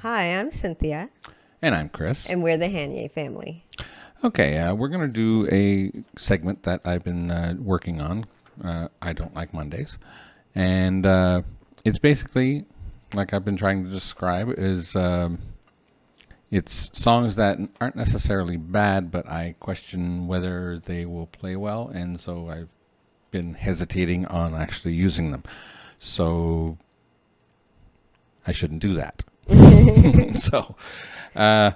Hi, I'm Cynthia, And I'm Chris. and we're the Hanier family. Okay, uh, we're going to do a segment that I've been uh, working on. Uh, I don't like Mondays. And uh, it's basically, like I've been trying to describe, is um, it's songs that aren't necessarily bad, but I question whether they will play well. And so I've been hesitating on actually using them. So I shouldn't do that. so, uh,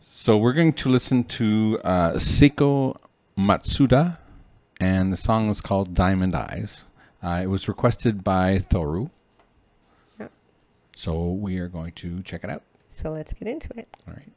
so we're going to listen to uh, Seiko Matsuda, and the song is called Diamond Eyes. Uh, it was requested by Thoru. Yep. So we are going to check it out. So let's get into it. All right.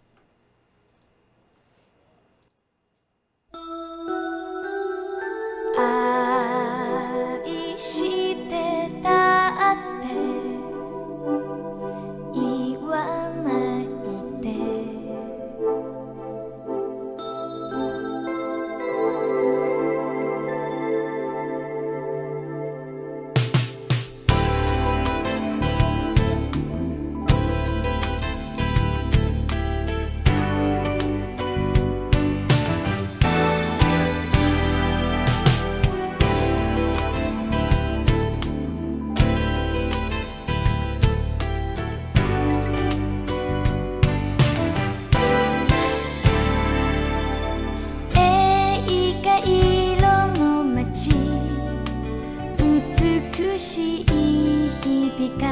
しい日々が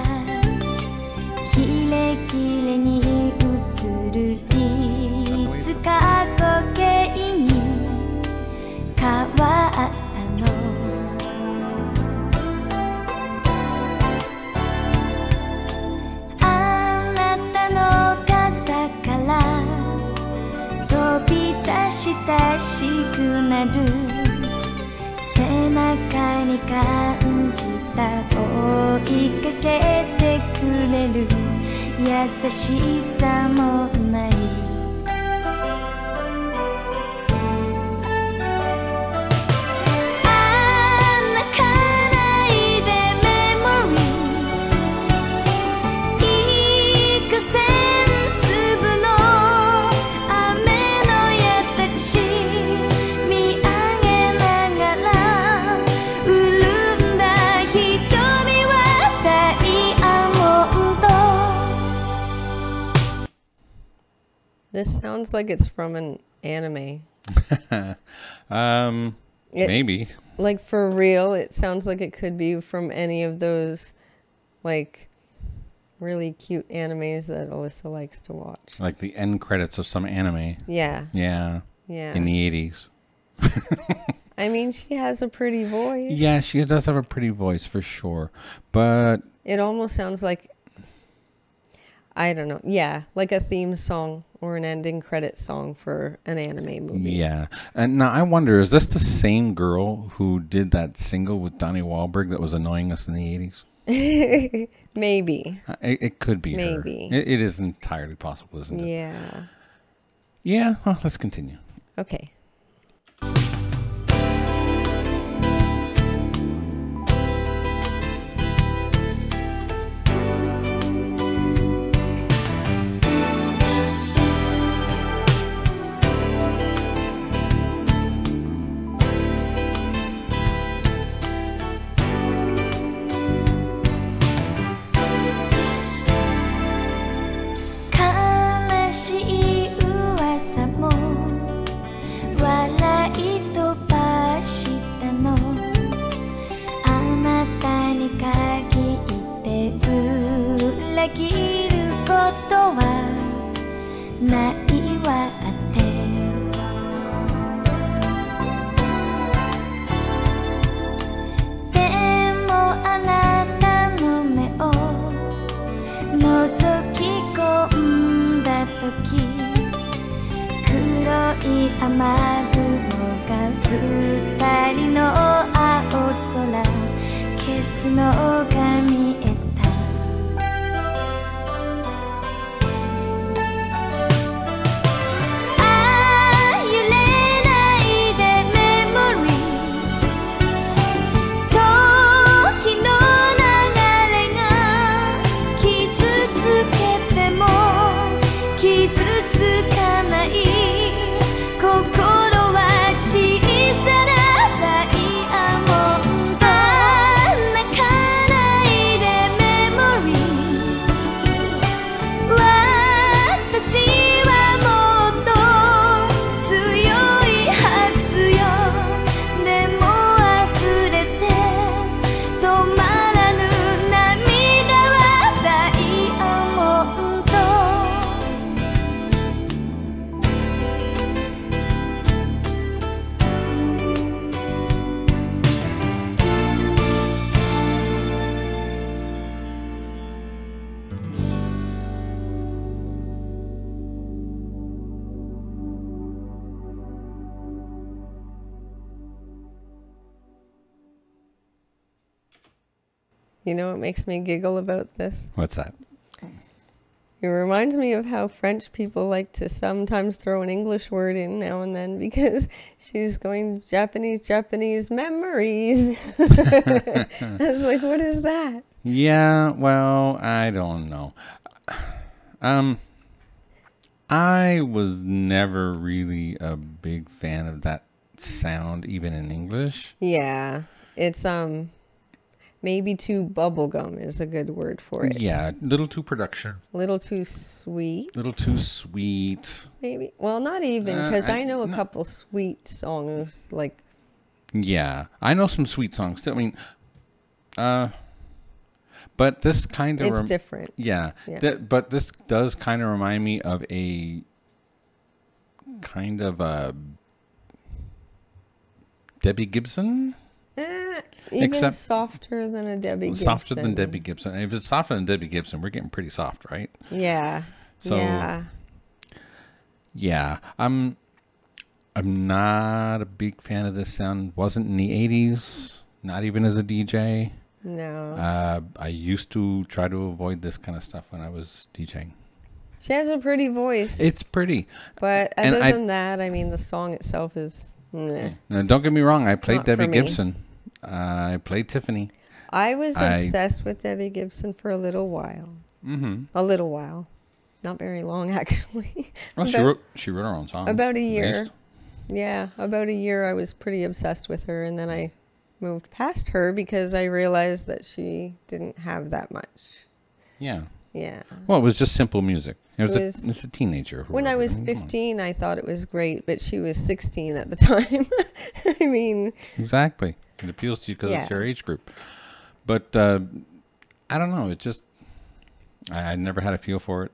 キレキレに映る。いつか時計に変わったの。あなたの傘から飛び出したしくなる。背中に感じた追いかけてくれる優しさも This sounds like it's from an anime. Um, It- maybe. Like for real, it sounds like it could be from any of those like really cute animes that Alyssa likes to watch. Like the end credits of some anime. Yeah. Yeah. Yeah. In the 80s. I mean, she has a pretty voice. Yeah, she does have a pretty voice for sure. But It almost sounds like I don't know. Yeah, like a theme song or an ending credit song for an anime movie. Yeah. And now I wonder, is this the same girl who did that single with Donnie Wahlberg that was annoying us in the 80s? Maybe. Uh, It, it could be her. Maybe. It, it is entirely possible, isn't it? Yeah. Yeah. Well, let's continue. Okay. 雲が降る。You know what makes me giggle about this? What's that? It reminds me of how French people like to sometimes throw an English word in now and then because she's going Japanese, Japanese memories. I was like, what is that? Yeah, well, I don't know. Um, I was never really a big fan of that sound, even in English. Yeah, it's um maybe too bubblegum is a good word for it. Yeah, little too production, little too sweet, little too sweet. maybe. Well, not even Uh, because I- I, know a no. couple sweet songs like Yeah, I know some sweet songs too. I mean, uh, but this kind of it's different. yeah, Yeah. th- but this does kind of remind me of a kind of a Debbie Gibson. Even Except- softer than a Debbie Gibson. Softer than Debbie Gibson. If it's softer than Debbie Gibson, we're getting pretty soft, right? Yeah. So- yeah. Yeah, I'm. I'm not a big fan of this sound. Wasn't in the '80s. Not even as a DJ. No. Uh, I used to try to avoid this kind of stuff when I was DJing. she has a pretty voice. It's pretty. but and other I- than that, I mean, the song itself is. Now, don't get me wrong. I played Not Debbie. Gibson. I played Tiffany. I was I- obsessed with Debbie Gibson for a little while. Mm-hmm. A little while. Not very long, actually. Well, she wrote. She wrote her own songs. about a year. Yeah, about a year I was pretty obsessed with her, and then I moved past her because I realized that she didn't have that much. Yeah. Yeah. Well, it was just simple music. It was, It a, was- it's a teenager. who When I was mean, come on. 15, I thought it was great, but she was 16 at the time. I mean, Exactly. It appeals to you because Yeah. it's your age group. But uh, I don't know. It just I, I never had a feel for it.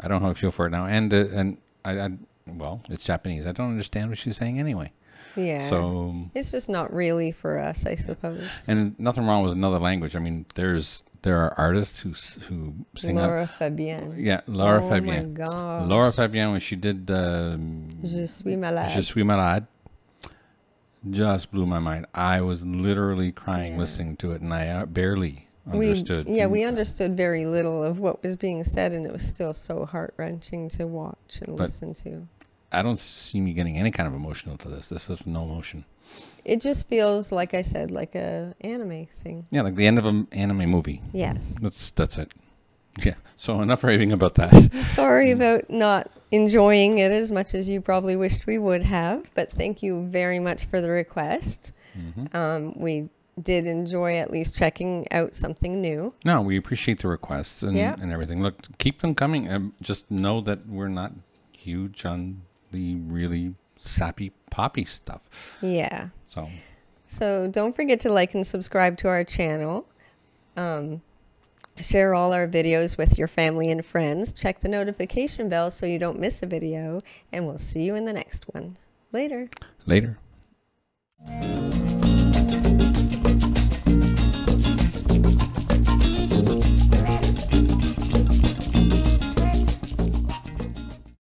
I don't have a feel for it now. And uh, and I, I well, it's Japanese. I don't understand what she's saying anyway. yeah. So it's just not really for us, I suppose. and nothing wrong with another language. I mean, there's there are artists who who sing. up- Laura Fabian. yeah, Laura oh Fabian. my gosh. Laura Fabian when she did um, Je suis malade. Je suis malade just blew my mind. I was literally crying Yeah. listening to it, and I uh, barely we, understood. Yeah, we understood very little of what was being said, and it was still so heart wrenching to watch and But- listen to. I don't see me getting any kind of emotional to this. This is no emotion. It just feels like I said, like a anime thing. Yeah, like the end of an anime movie. Yes. That's that's it. Yeah. So enough raving about that. Sorry about not enjoying it as much as you probably wished we would have, but thank you very much for the request. Mhm. Um, we did enjoy at least checking out something new. No, we appreciate the requests and, Yeah. and everything. Look, keep them coming. Um, just know that we're not huge on the really sappy poppy stuff. Yeah. So So don't forget to like and subscribe to our channel. Um, share all our videos with your family and friends. Check the notification bell so you don't miss a video. And we'll see you in the next one. Later. later.